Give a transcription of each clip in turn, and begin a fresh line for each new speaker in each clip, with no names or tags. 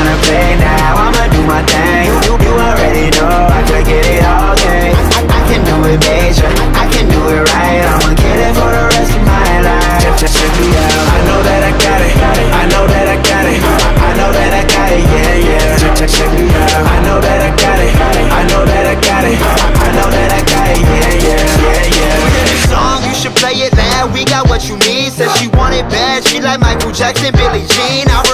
tryna play now I'ma do my thing. You, you already know I could get it all day I, I, can do it major I can do it right. I'ma get it for the rest of my life. Check,
check, check me out. I know that I got it I know that I got it. I, I know that I got it, yeah, yeah. Check, check, check me out. I know that I got it I know that I got it. I, know that I got it, yeah, yeah, yeah, yeah.
This song, you should play it loud We got what you need. Said she want it bad She like Michael Jackson, Billie Jean. I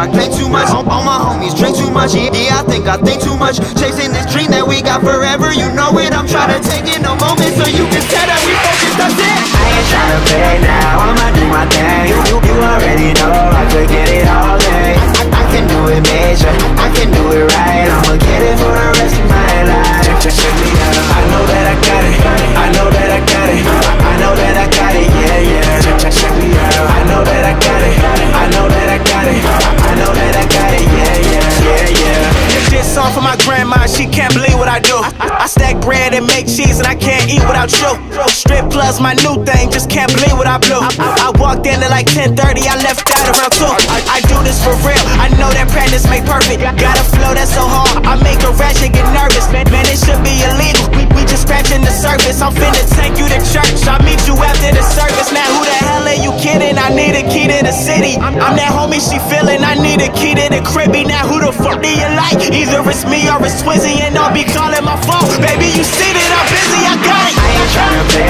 I claim too much. All all my homies drink too much. Yeah, yeah, I think I think too much. Chasing this dream that we got forever, you know it. I'm trying to take in a moment so you can tell that we focused, that's it. I ain't tryna play now,
can't believe what I do. I, I stack bread and make cheese, and I can't eat without you. Strip plus my new thing, just can't believe what I blew. I, I walked in at like 10:30, I left out around two. I, I do this for real, I know that practice make perfect. Got a flow that's so hard, I make a ratchet get nervous. Man, man, it should be illegal. We, we just scratching the surface. I'm finna take you to church. I'll meet you after the key to the city. I'm, that homie she feeling. I need a key to the cribby. Now who the fuck do you like? Either it's me or it's Twizzy, and I'll be calling my phone. Baby, you see that I'm busy. I got it. I
ain't tryna play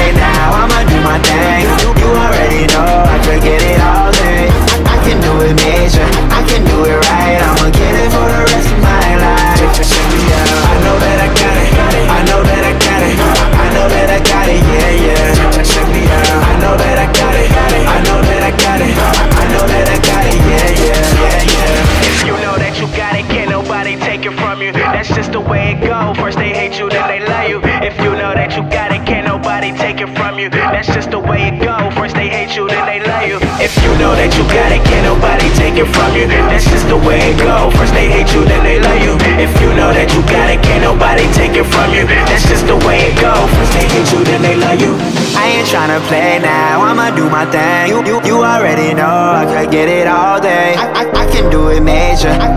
nobody take it from you. That's just the way it go. First they hate you, then they love you. If you know that you got it, can't nobody take it from you. That's just the way it go. First they hate you, then they love you. If you know that you got it, can't nobody take it from you. That's just the way it go. First they hate you, then they love you.
I ain't tryna play now, I'ma do my thing You, you, you already know I could get it all day I, I, I can do it major, I,